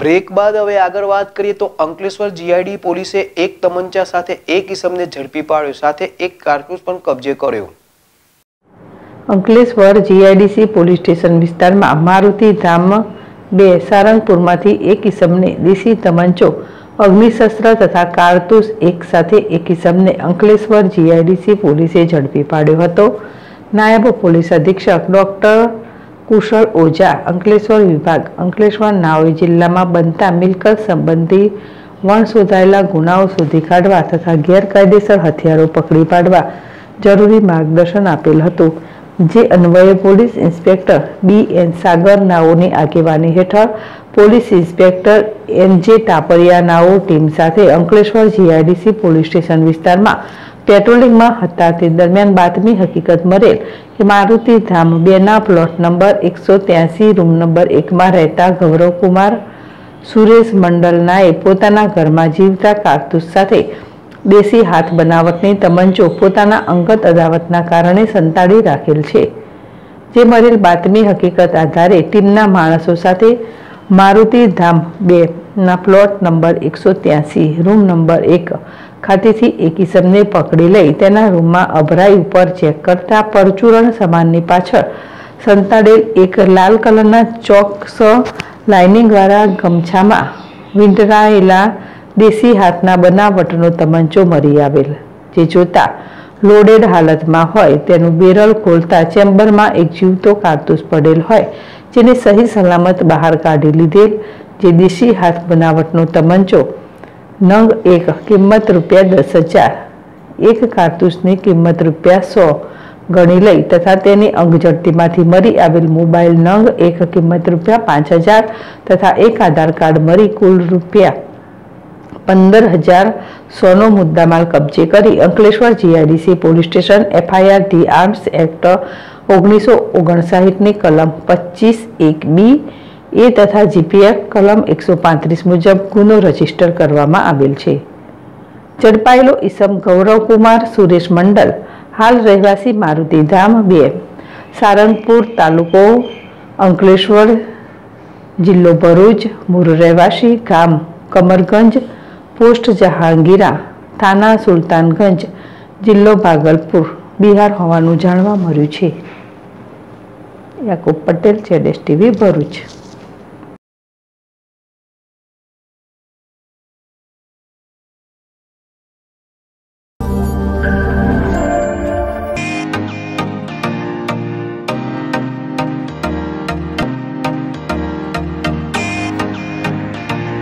Break બાદ હવે આગળ વાત કરીએ તો અંકલેશ્વર જીઆઈડી પોલીસે એક તમંચા સાથે એક ઇસમને ઝડપી પાડ્યો, સાથે એક કારતૂસ પણ કબજે કર્યો. અંકલેશ્વર જીઆઈડીસી પોલીસ સ્ટેશન વિસ્તારમાં મારુતિ ધામ બે સારંગપુરમાંથી એક ઇસમને દેશી તમંચો, અગ્નિશસ્ત્ર તથા કારતૂસ એક સાથે એક ઇસમને અંકલેશ્વર જીઆઈડીસી પોલીસે ઝડપી પાડ્યો હતો. નાયબ પોલીસ અધિક્ષક ડોક્ટર કુશળ ઓઝા અંકલેશ્વર વિભાગ, અંકલેશ્વર નાઓઈ જિલ્લામાં બનતા મિલકત સંબંધી વણ શોધાયેલા ગુનાઓ શોધી કાઢવા તથા ગેરકાયદેસર હથિયારો પકડી પાડવા જરૂરી માર્ગદર્શન આપેલ હતું. જે અન્વયે police inspector B N Sagar નાઓની આગેવાની હેઠળ પોલીસ ઇન્સ્પેક્ટર એન જે ટાપરિયા નાઓ ટીમ સાથે અંકલેશ્વર જીઆઈડીસી પોલીસ સ્ટેશન વિસ્તારમાં પેટ્રોલિંગમાં હતા. તે દરમિયાન બાતમી હકીકત મળેલ કે મારુતિ ધામ બેના પ્લોટ નંબર એકસો ત્યાસી, રૂમ નંબર એકમાં રહેતા ગૌરવકુમાર સુરેશ મંડલનાએ પોતાના ઘરમાં જીવતા કારતૂસ સાથે દેશી હાથ બનાવટની તમંચો પોતાના અંગત અદાવતના કારણે સંતાડી રાખેલ છે. જે મળેલ બાતમી હકીકત આધારે ટીમના માણસો સાથે મારુતિ ધામ બે ના પ્લોટ નંબર એકસો ત્યાસી, રૂમ નંબર એક ખાતેથી એક ઇસમને પકડી લઈ તેના રૂમમાં અભરાઈ ઉપર ચેક કરતા પરચુરણ સામાનની પાછળ સંતાડેલ એક લાલ કલરના ચોક્સ લાઇનિંગવાળા ગમછામાં વીંટરાયેલા દેશી હાથના બનાવટનો તમંચો મળી આવેલ. જે જોતા લોડેડ હાલતમાં હોય તેનું બેરલ ખોલતા ચેમ્બરમાં એક જીવતો કારતૂસ પડેલ હોય, જેને સહી સલામત બહાર કાઢી લીધેલ, જે દેશી હાથ બનાવટનો તમંચો નંગ એક કિંમત રૂપિયા દસ હજાર. એક કારતૂસની કિંમત રૂપિયા સો ગણી લઈ તથા તેની અંગઝડતીમાંથી મળી આવેલ મોબાઈલ નંગ એક કિંમત રૂપિયા પાંચ હજાર તથા એક આધાર કાર્ડ મળી કુલ રૂપિયા પંદર હજાર સોનો મુદ્દામાલ કબજે કરી Ankleshwar GIDC police station FIR the arms act ઓગણીસો ઓગણસાઠની કલમ પચીસ એક બી એ તથા જીપીએફ કલમ એકસો પાંત્રીસ મુજબ ગુનો રજિસ્ટર કરવામાં આવેલ છે. ઝડપાયેલો ઈસમ ગૌરવકુમાર સુરેશ મંડલ, હાલ રહેવાસી મારુતિધામ બે, સારંગપુર તાલુકો, અંકલેશ્વર જિલ્લો ભરૂચ, મૂળ રહેવાસી ગામ કમરગંજ, પોસ્ટ જહાંગીરા, થાના સુલતાનગંજ, જિલ્લો ભાગલપુર, બિહાર હોવાનું જાણવા મળ્યું છે. યાકુબ પટેલ છેડેશ ટીવી, ભરૂચ.